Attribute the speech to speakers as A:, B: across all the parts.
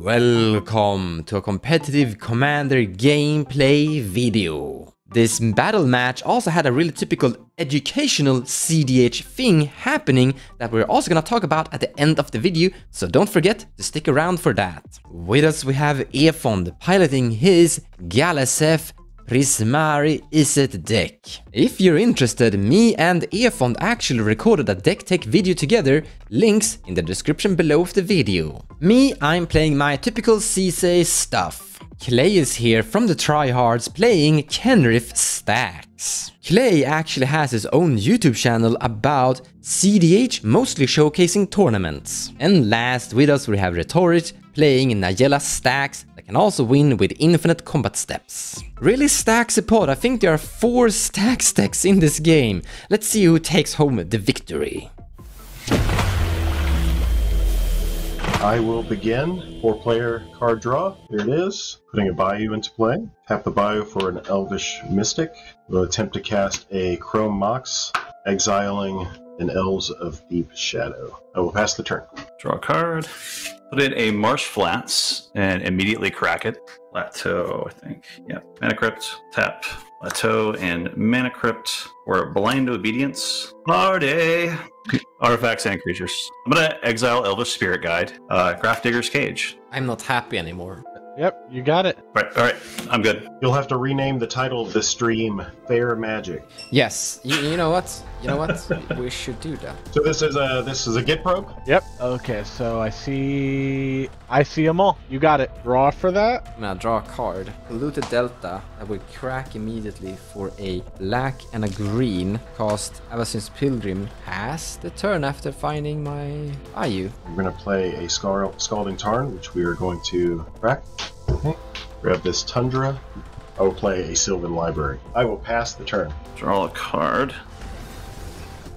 A: Welcome to a competitive Commander gameplay video. This battle match also had a really typical educational cEDH thing happening that we're also gonna talk about at the end of the video, so don't forget to stick around for that. With us we have Efond piloting his Galazeth Prismari Izzet deck. If you're interested, me and Efond actually recorded a deck tech video together, links in the description below of the video. Me, I'm playing my typical Sisay stuff. Clay is here from the Tryhards playing Kenrith Stax. Clay actually has his own YouTube channel about cEDH, mostly showcasing tournaments. And last with us we have Retorit playing Najeela Stax that can also win with infinite combat steps. Really stack support, I think there are 4 stack stacks in this game. Let's see who takes home the victory.
B: I will begin four player card draw. Here it is. Putting a Bayou into play. Tap the Bayou for an Elvish Mystic. We'll attempt to cast a Chrome Mox, exiling an Elves of Deep Shadow. I will pass the turn.
C: Draw a card. Put in a Marsh Flats and immediately crack it. Plateau, I think. Yeah. Mana Crypt, tap. Plateau and Mana Crypt or Blind Obedience. Party! Artifacts and creatures. I'm gonna exile Elvish Spirit Guide, uh, Grafdigger's Cage.
A: I'm not happy anymore.
D: Yep, you got it.
C: Right, alright, I'm good.
B: You'll have to rename the title of the stream Fair Magic.
A: Yes, you, you know what? You know what? we should do that.
B: So this is a this is a Git probe.
D: Yep. Okay, so I see I see them all. You got it. Draw for that.
A: I'm draw a card. Polluted Delta that will crack immediately for a black and a green. Cost Avacyn's Pilgrim has the turn after finding my Bayou.
B: We're going to play a Scar- Scalding Tarn, which we are going to crack. Okay. Grab this Tundra. I will play a Sylvan Library. I will pass the turn.
C: Draw a card.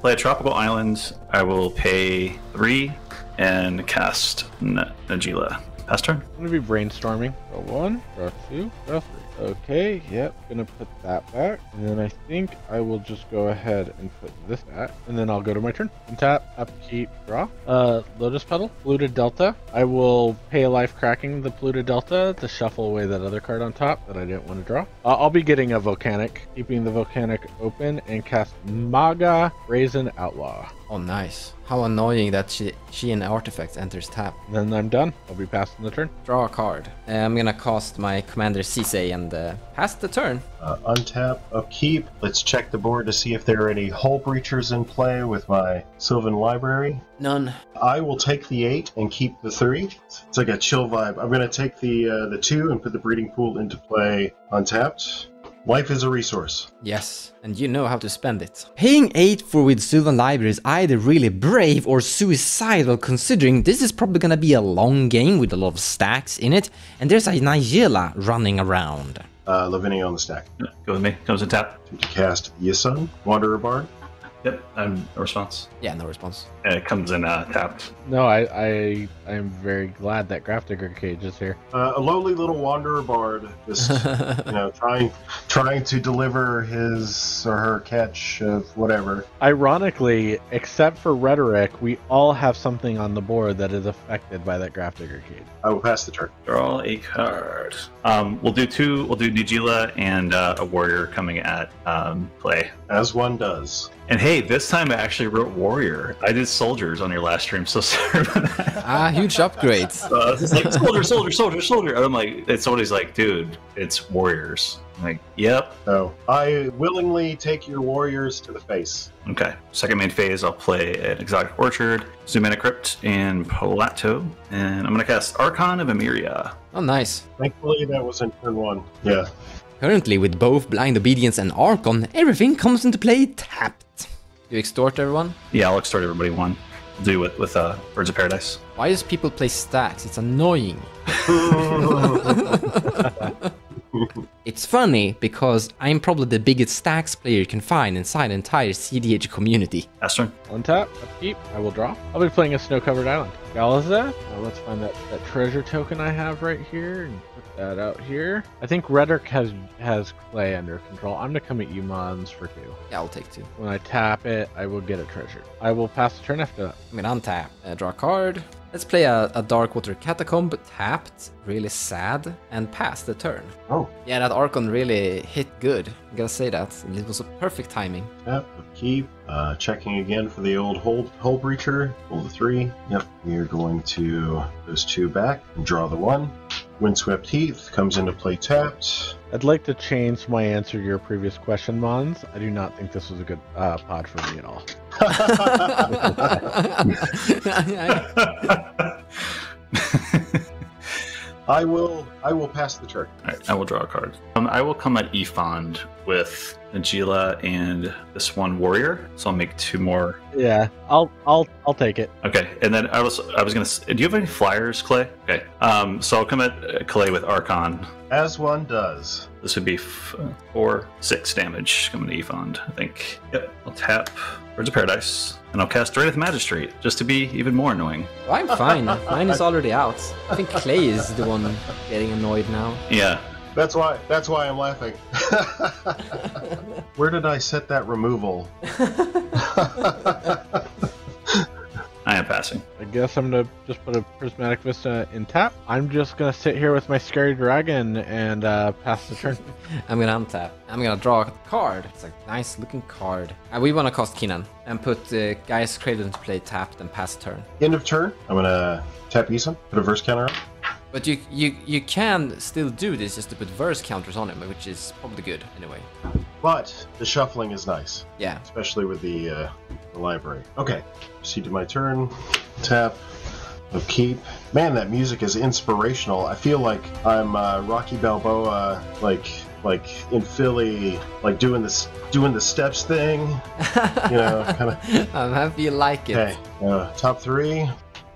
C: Play a tropical island. I will pay three and cast N- Najeela. Pass turn.
D: I'm gonna be brainstorming. Draw one, draw two, draw three. Okay, yep, gonna put that back. And then I think I will just go ahead and put this back. And then I'll go to my turn. And tap, upkeep, draw. Uh, Lotus Petal, Polluted Delta. I will pay a life cracking the Polluted Delta to shuffle away that other card on top that I didn't want to draw. Uh, I'll be getting a Volcanic, keeping the Volcanic open, and cast Magda Brazen Outlaw.
A: Oh, nice. How annoying that she, she and artifacts enters tap.
D: Then I'm done. I'll be passing the turn.
A: Draw a card. Uh, I'm gonna cast my Commander Sisay and uh, pass the turn.
B: Uh, untap, upkeep. Let's check the board to see if there are any Hullbreachers in play with my Sylvan Library.
A: None.
B: I will take the eight and keep the three. It's like a chill vibe. I'm going to take the uh, the two and put the breeding pool into play untapped. Life is a resource.
A: Yes, and you know how to spend it. Paying 8 for with Sylvan Library is either really brave or suicidal considering this is probably gonna be a long game with a lot of stax in it, and there's a Najeela running around.
B: Uh, Lavinia on the stack.
C: Go with me. Comes and tap.
B: To cast Yisan, Wanderer Bard.
C: Yep, I'm a response.
A: Yeah, no response.
C: And it comes in uh, tapped.
D: No, I, I I am very glad that Grafdigger Cage is here.
B: Uh, a lowly little Wanderer Bard, just you know, trying trying to deliver his or her catch of whatever.
D: Ironically, except for rhetoric, we all have something on the board that is affected by that Grafdigger Cage.
B: I will pass the turn.
C: Draw a card. Um, we'll do two. We'll do Najeela and uh, a warrior coming at um, play.
B: As one does.
C: And hey, this time I actually wrote warrior. I did soldiers on your last stream, so sorry about that.
A: Ah, huge upgrades.
C: Uh, it's like soldier, soldier, soldier, soldier. And I'm like, and somebody's like, dude, it's warriors. I'm like, yep.
B: So I willingly take your warriors to the face.
C: Okay. Second main phase, I'll play an exotic orchard, zoom in a crypt, and plateau. And I'm gonna cast Archon of Emeria.
A: Oh, nice.
B: Thankfully, that was in turn one. Yeah.
A: Currently, with both Blind Obedience and Archon, everything comes into play tapped. You extort everyone?
C: Yeah, I'll extort everybody one. I'll do with with uh, Birds of Paradise.
A: Why does people play stax? It's annoying. It's funny because I'm probably the biggest stax player you can find inside the entire cEDH community.
C: Astron.
D: One tap, upkeep, I will draw. I'll be playing a snow-covered island. Galazeth. Uh, let's find that, that treasure token I have right here and put that out here. I think Rhetoric has has clay under control. I'm gonna come at you, Mons, for two.
A: Yeah, I'll take two.
D: When I tap it, I will get a treasure. I will pass the turn after that.
A: I'm gonna untap, uh, draw a card, Let's play a, a Darkwater Catacomb, tapped, really sad, and pass the turn.
B: Oh,
A: Yeah, that Archon really hit good. I gotta say that. And it was a perfect timing.
B: Yep, keep. Uh, checking again for the old hold Hullbreacher. Hold the three. Yep, we are going to those two back and draw the one. Windswept Heath comes into play tapped.
D: I'd like to change my answer to your previous question, Mons. I do not think this was a good uh, pod for me at all.
B: I will. I will pass the turn.
C: Right, I will draw a card. Um, I will come at Efond with Najeela and this one warrior. So I'll make two more.
D: Yeah, I'll I'll I'll take it.
C: Okay, and then I was I was gonna. Do you have any flyers, Clay? Okay, um, so I'll come at uh, Clay with Archon.
B: As one does.
C: This would be f- uh, four, six damage coming to Efond, I think. Yep, I'll tap Birds of Paradise, and I'll cast Drannith Magistrate, just to be even more annoying.
A: I'm fine. Mine is already out. I think Clay is the one getting annoyed now.
C: Yeah,
B: That's why. That's why I'm laughing. Where did I set that removal?
C: I am passing.
D: I guess I'm gonna just put a prismatic vista in tap. I'm just gonna sit here with my scary dragon and uh, pass the turn.
A: I'm gonna untap. I'm gonna draw a card. It's a nice looking card. And we wanna cost Kinnan and put uh, Gaia's Cradle into play tapped and pass turn.
B: End of turn. I'm gonna tap Yisan. Put a verse counter on.
A: But you you you can still do this just to put verse counters on him, which is probably good anyway.
B: But the shuffling is nice,
A: Yeah.
B: especially with the, uh, the library. Okay, proceed to my turn. Tap. Upkeep. Man, that music is inspirational. I feel like I'm uh, Rocky Balboa, like like in Philly, like doing this doing the steps thing. You know, kind of.
A: I'm happy you like it.
B: Okay, uh, top three.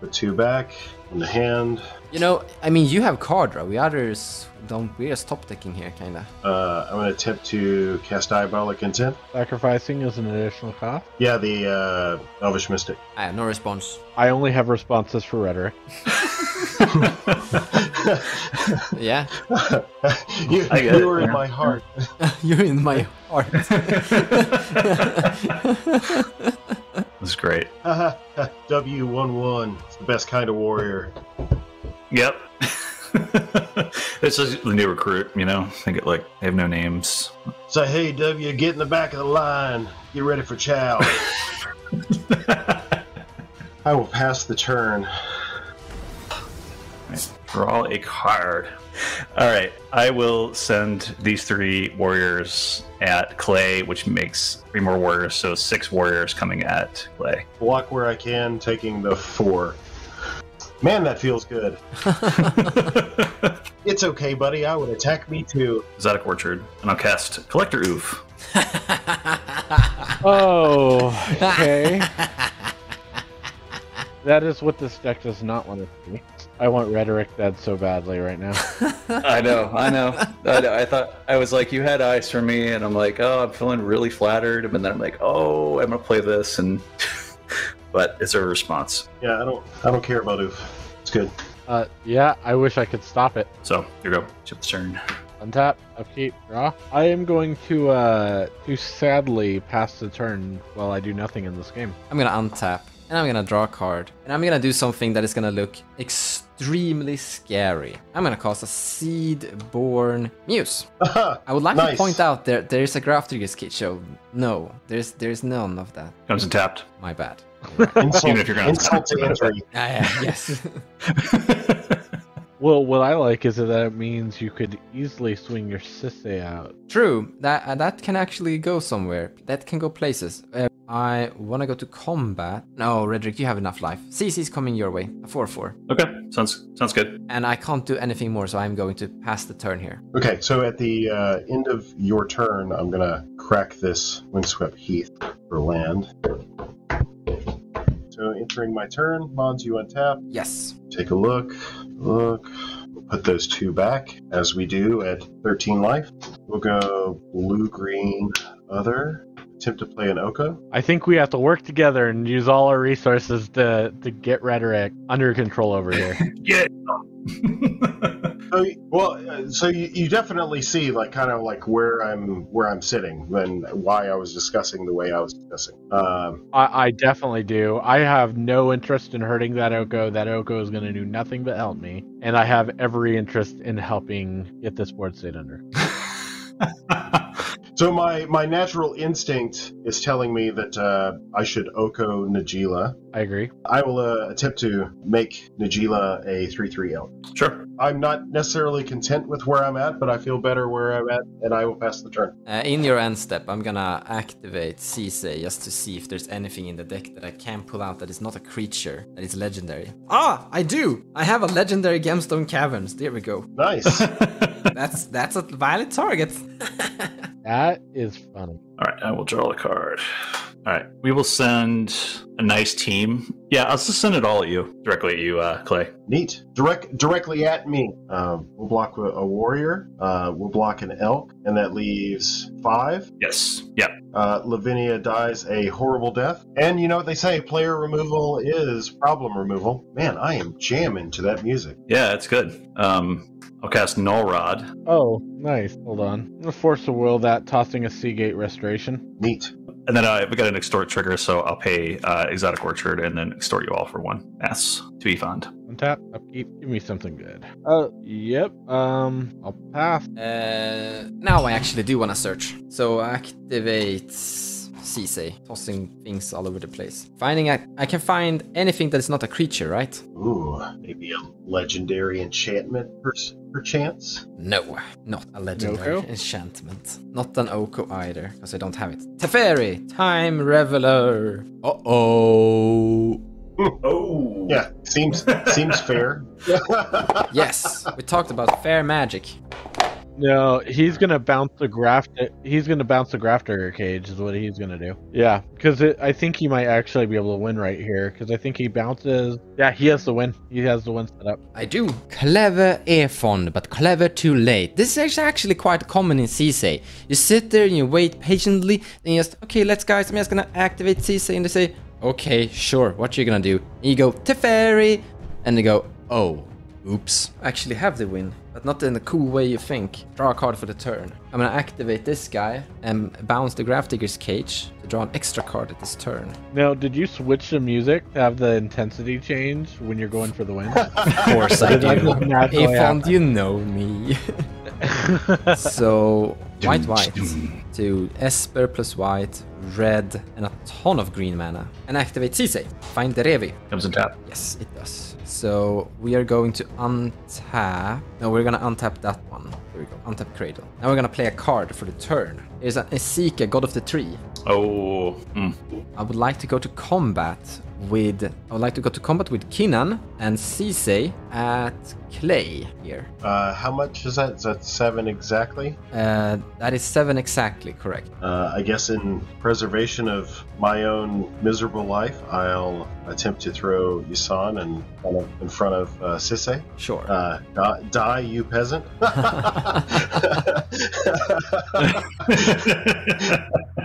B: Put two back in the hand.
A: You know, I mean, you have card draw. We others don't. We're just top decking here, kinda.
B: Uh, I'm going to attempt to cast Diabolic Intent.
D: Sacrificing is an additional cost.
B: Yeah, the uh, Elvish Mystic.
A: I have no response.
D: I only have responses for rhetoric.
A: Yeah,
B: you
C: I get
B: you
C: it,
B: were in my heart.
A: you're in my heart.
C: Is great.
B: W11. It's the best kind of warrior.
C: Yep. it's just the new recruit, you know? They get like, they have no names.
B: Say, hey, W, get in the back of the line. Get ready for chow. I will pass the turn.
C: Draw a card. All right, I will send these three warriors at Clay, which makes three more warriors, so six warriors coming at Clay.
B: Block where I can, taking the four. Man, that feels good. It's okay, buddy. I would attack me too.
C: Zadok Orchard, and I'll cast Collector Ouphe.
D: Oh, okay. that is what this deck does not want to be. I want rhetoric dead so badly right now.
C: I know, I know. I, know. I thought I was like, you had eyes for me, and I'm like, oh, I'm feeling really flattered, and then I'm like, oh, I'm gonna play this, and but it's a response.
B: Yeah, I don't. I don't care about Ouphe. It's good.
D: Uh, yeah, I wish I could stop it.
C: So here you go, chip the turn.
D: Untap, upkeep, draw. I am going to uh to sadly pass the turn while I do nothing in this game.
A: I'm gonna untap and I'm gonna draw a card. And I'm gonna do something that is gonna look extremely scary. I'm gonna cast a Seedborn Muse. I would like to point out there there is a Grafdigger's kit show. No, there's there's none of that.
C: Comes and tapped.
A: My bad.
B: Insult,
C: Even if you're gonna
B: insult to injury.
A: Ah, yeah, yes.
D: Well, what I like is that it means you could easily swing your Sisay out.
A: True. That uh, that can actually go somewhere. That can go places. Uh, I want to go to combat. No, Redrick, you have enough life. Sisay's coming your way. A 4-4.
C: okay, sounds sounds good.
A: And I can't do anything more, so I'm going to pass the turn here.
B: Okay, so at the uh, end of your turn, I'm gonna crack this windswept heath for land. So entering my turn, Mons, you untap.
A: Yes.
B: Take a look. Look. We'll put those two back as we do at 13 life. We'll go blue, green, other. Attempt to play an Oko.
D: I think we have to work together and use all our resources to to get rhetoric under control over here.
C: Yeah.
B: So, well, uh, so you, you definitely see like kind of like where I'm where I'm sitting and why I was discussing the way I was discussing. Um,
D: I, I definitely do. I have no interest in hurting that Oko. That Oko is going to do nothing but help me, and I have every interest in helping get this board state under.
B: so my my natural instinct is telling me that uh, I should Oko Najeela.
D: I agree.
B: I will uh, attempt to make Najeela a three three L.
C: Sure.
B: I'm not necessarily content with where I'm at, but I feel better where I'm at, and I will pass the turn.
A: Uh, in your end step, I'm gonna activate Sisay just to see if there's anything in the deck that I can pull out that is not a creature, that is legendary. Ah, I do! I have a legendary Gemstone Caverns. There we go.
B: Nice.
A: That's that's a valid target.
D: That is funny.
C: All right, I will draw a card. All right, we will send a nice team. Yeah, I'll just send it all at you, directly at you, uh, Clay.
B: Neat. Direct directly at me. Um, we'll block a, warrior. Uh, we'll block an elk, and that leaves five.
C: Yes. Yeah.
B: Uh, Lavinia dies a horrible death. And you know what they say? Player removal is problem removal. Man, I am jamming to that music.
C: Yeah, it's good. Um, I'll cast Null Rod.
D: Oh, nice. Hold on. I'm gonna Force of Will that tossing a Sea Gate Restoration.
B: Neat.
C: And then uh, we got an extort trigger, so I'll pay uh, Exotic Orchard and then extort you all for one S to be fund.
D: Untap, upkeep, give me something good. Uh, yep. Um, I'll pass.
A: Uh, now I actually do want to search. So activate Sisay, tossing things all over the place. Finding I, I can find anything that is not a creature, right?
B: Ooh, maybe a legendary enchantment per, perchance?
A: No, not a legendary
D: Oko?
A: enchantment. Not an Oko either, because I don't have it. Teferi, Time Raveler. Uh oh.
C: Oh.
B: Yeah, seems seems fair.
A: Yes, we talked about fair magic.
D: No, he's gonna bounce the graft. He's gonna bounce the Grafdigger cage. Is what he's gonna do. Yeah, because I think he might actually be able to win right here. Because I think he bounces. Yeah, he has the win. He has the win set up.
A: I do. Clever Efond, but clever too late. This is actually quite common in Sisay. You sit there and you wait patiently, and you just, okay, let's guys, I'm just gonna activate Sisay, and they say, okay, sure, what you gonna do? And you go, Teferi, and they go, oh, oops. I actually have the win, but not in the cool way you think. Draw a card for the turn. I'm gonna activate this guy and bounce the Grafdigger's Cage to draw an extra card at this turn.
D: Now, did you switch the music have the intensity change when you're going for the win?
A: Of course I
D: Did
A: do.
D: just naturally
A: you know me. So white white to Esper plus white, red, and a ton of green mana. And activate Sisay. Find the Revi.
C: Comes in tap.
A: Yes, it does. So we are going to untap. No, we're gonna untap that one. There we go. Untap Cradle. Now we're gonna play a card for the turn. Here's an Esika, God of the Tree.
C: Oh. mm.
A: I would like to go to combat with I would like to go to combat with Kinnan and Sisay at Clay here.
B: Uh, how much is that? Is that seven exactly?
A: Uh, that is seven exactly correct.
B: Uh, I guess in preservation of my own miserable life, I'll attempt to throw Yisan in front of, in front of uh, Sisay.
A: Sure.
B: Uh, die, die, you peasant.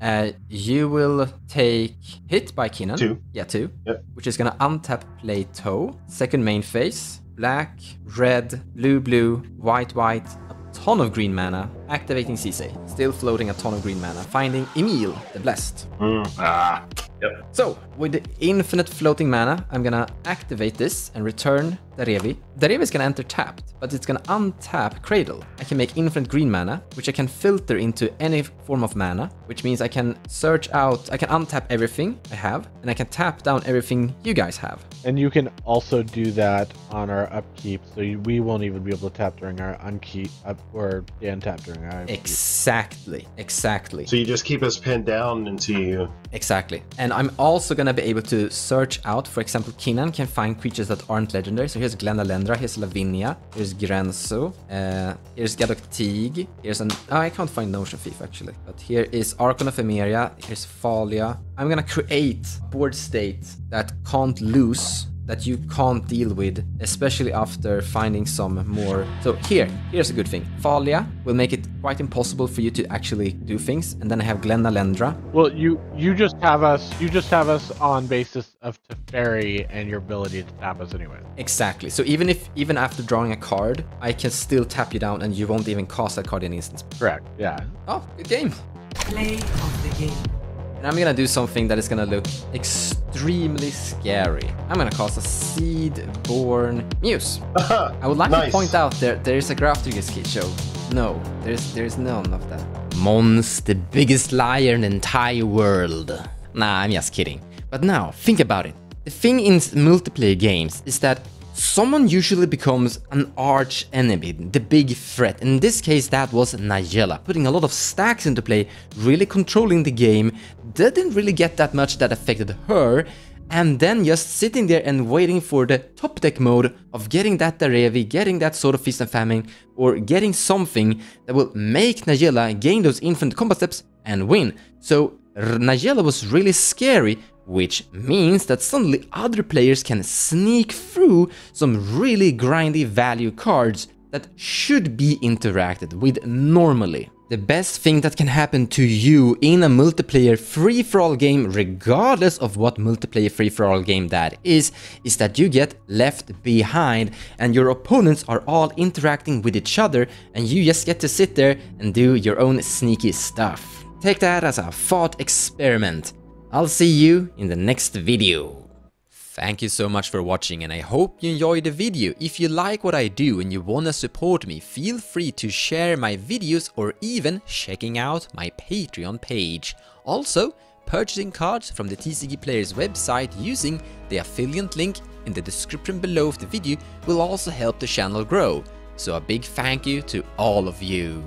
A: Uh, you will take hit by Kinnan.
B: Two.
A: Yeah, two.
B: Yep.
A: Which is gonna untap Plateau. Second main phase. Black, red, blue, blue, white, white. A ton of green mana. Activating Sisay. Still floating a ton of green mana. Finding Emiel, the blessed.
B: Mm,
C: Ah. Yep.
A: So, with the infinite floating mana, I'm gonna activate this and return Derevi. Derevi is gonna enter tapped, but it's gonna untap Cradle. I can make infinite green mana, which I can filter into any form of mana, which means I can search out, I can untap everything I have, and I can tap down everything you guys have.
D: And you can also do that on our upkeep, so you, we won't even be able to tap during our unkeep up or yeah, untap during our upkeep.
A: Exactly, exactly.
B: so you just keep us pinned down until you.
A: Exactly. And I'm also gonna be able to search out, for example, Kinnan can find creatures that aren't legendary. So here's Glen Elendra, here's Lavinia, here's Grenzo, uh, here's Gaddock Teeg, here's an... Oh, I can't find Notion Thief actually. But here is Archon of Emeria, here's Thalia. I'm gonna create board state that can't lose that you can't deal with, especially after finding some more. So here, here's a good thing. Thalia will make it quite impossible for you to actually do things, and then I have Glen Elendra.
D: Well, you you just have us you just have us on basis of Teferi and your ability to tap us anyway.
A: Exactly. So even if even after drawing a card, I can still tap you down, and you won't even cast that card in instance.
D: Correct. Yeah.
A: Oh, good game.
E: Play of the game.
A: And I'm gonna do something that is gonna look extremely scary. I'm gonna cast a Seedborn Muse. I would like
B: Nice.
A: to point out there there is a Grafdigger's kit show. No, there's there's none of that. Mons, the biggest liar in the entire world. Nah, I'm just kidding. But now, think about it. The thing in multiplayer games is that someone usually becomes an arch enemy, the big threat. In this case, that was Najeela, putting a lot of stax into play, really controlling the game. Didn't really get that much that affected her, and then just sitting there and waiting for the top deck mode of getting that Derevi, getting that sort of Feast and Famine, or getting something that will make Najeela gain those infinite combat steps and win. So Najeela was really scary, which means that suddenly other players can sneak through some really grindy value cards that should be interacted with normally. The best thing that can happen to you in a multiplayer free-for-all game, regardless of what multiplayer free-for-all game that is, is that you get left behind and your opponents are all interacting with each other and you just get to sit there and do your own sneaky stuff. Take that as a thought experiment. I'll see you in the next video. Thank you so much for watching and I hope you enjoyed the video. If you like what I do and you wanna support me, feel free to share my videos or even checking out my Patreon page. Also, purchasing cards from the TCG Players website using the affiliate link in the description below of the video will also help the channel grow. So a big thank you to all of you.